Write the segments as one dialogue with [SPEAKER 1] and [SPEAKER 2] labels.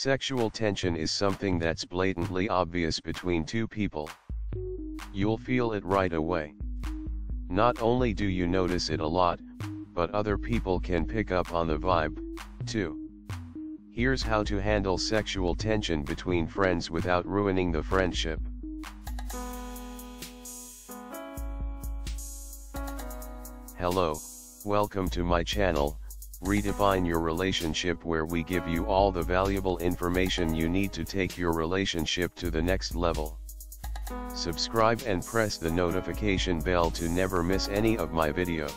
[SPEAKER 1] Sexual tension is something that's blatantly obvious between two people. You'll feel it right away. Not only do you notice it a lot, but other people can pick up on the vibe, too. Here's how to handle sexual tension between friends without ruining the friendship. Hello, welcome to my channel, Redefine Your Relationship where we give you all the valuable information you need to take your relationship to the next level. Subscribe and press the notification bell to never miss any of my video.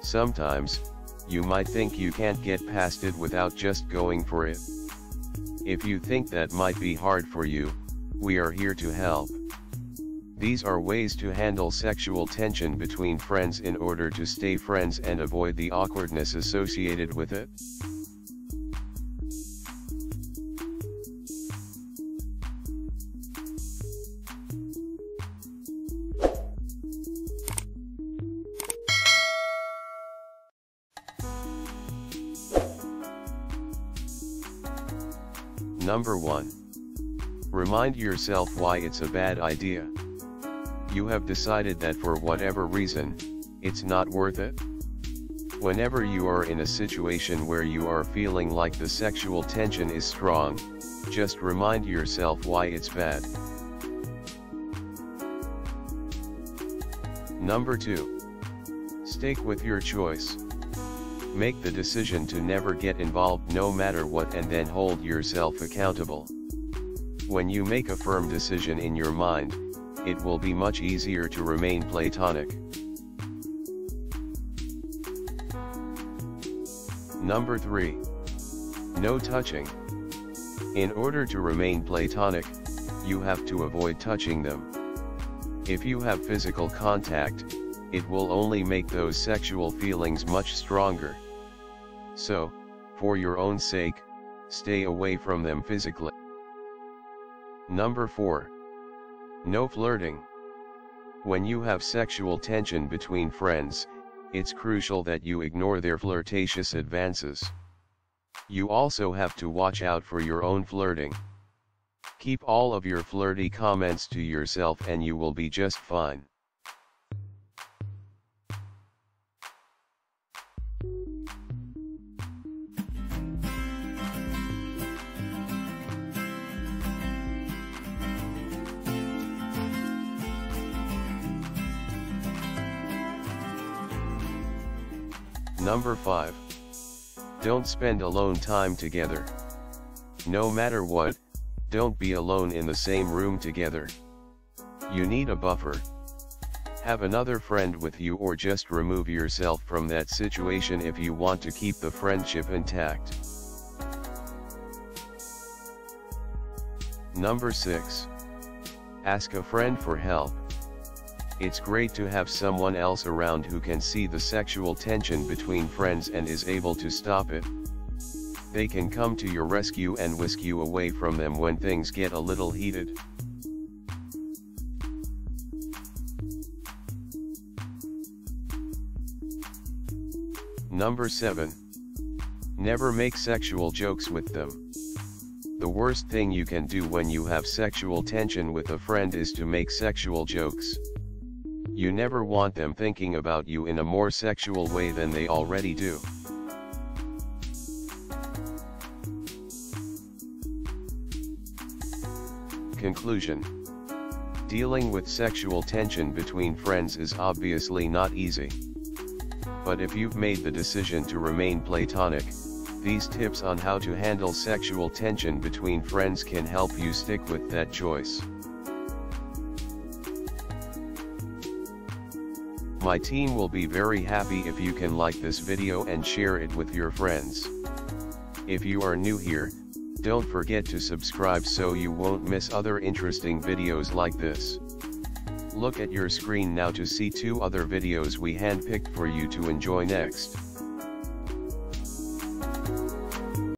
[SPEAKER 1] Sometimes, you might think you can't get past it without just going for it. If you think that might be hard for you, we are here to help. These are ways to handle sexual tension between friends in order to stay friends and avoid the awkwardness associated with it. Number 1. Remind yourself why it's a bad idea. You have decided that for whatever reason, it's not worth it. Whenever you are in a situation where you are feeling like the sexual tension is strong, just remind yourself why it's bad. Number 2. Stick with your choice. Make the decision to never get involved no matter what and then hold yourself accountable. When you make a firm decision in your mind, it will be much easier to remain platonic. Number 3. No touching. In order to remain platonic, you have to avoid touching them. If you have physical contact, it will only make those sexual feelings much stronger. So, for your own sake, stay away from them physically. Number 4. No flirting. When you have sexual tension between friends, it's crucial that you ignore their flirtatious advances. You also have to watch out for your own flirting. Keep all of your flirty comments to yourself and you will be just fine. Number 5. Don't spend alone time together. No matter what, don't be alone in the same room together. You need a buffer. Have another friend with you or just remove yourself from that situation if you want to keep the friendship intact. Number 6. Ask a friend for help. It's great to have someone else around who can see the sexual tension between friends and is able to stop it. They can come to your rescue and whisk you away from them when things get a little heated. Number 7. Never make sexual jokes with them. The worst thing you can do when you have sexual tension with a friend is to make sexual jokes. You never want them thinking about you in a more sexual way than they already do. Conclusion Dealing with sexual tension between friends is obviously not easy. But if you've made the decision to remain platonic, these tips on how to handle sexual tension between friends can help you stick with that choice. My team will be very happy if you can like this video and share it with your friends. If you are new here, don't forget to subscribe so you won't miss other interesting videos like this. Look at your screen now to see two other videos we handpicked for you to enjoy next.